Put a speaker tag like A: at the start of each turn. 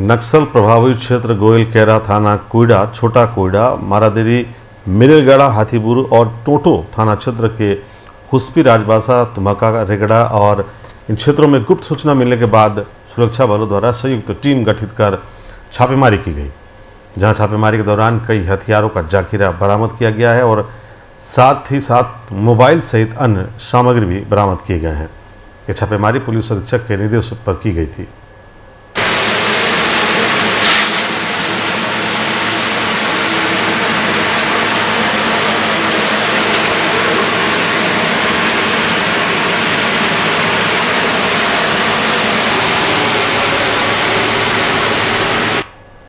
A: नक्सल प्रभावित क्षेत्र गोयल, कैरा थाना कोयडा, छोटा कोयडा, मारादेरी, मिरेलगढ़ा, हाथीपुर और टोटो थाना क्षेत्र के हुस्पी, राजबासा, तुमका, रेगड़ा और इन क्षेत्रों में गुप्त सूचना मिलने के बाद सुरक्षा बलों द्वारा संयुक्त टीम गठित कर छापेमारी की गई। जहाँ छापेमारी के दौरान कई हथियारों का जाखिरा बरामद किया गया है और साथ ही साथ मोबाइल सहित अन्य सामग्री भी बरामद किए गए हैं। ये छापेमारी पुलिस अधीक्षक के निर्देश पर की गई थी।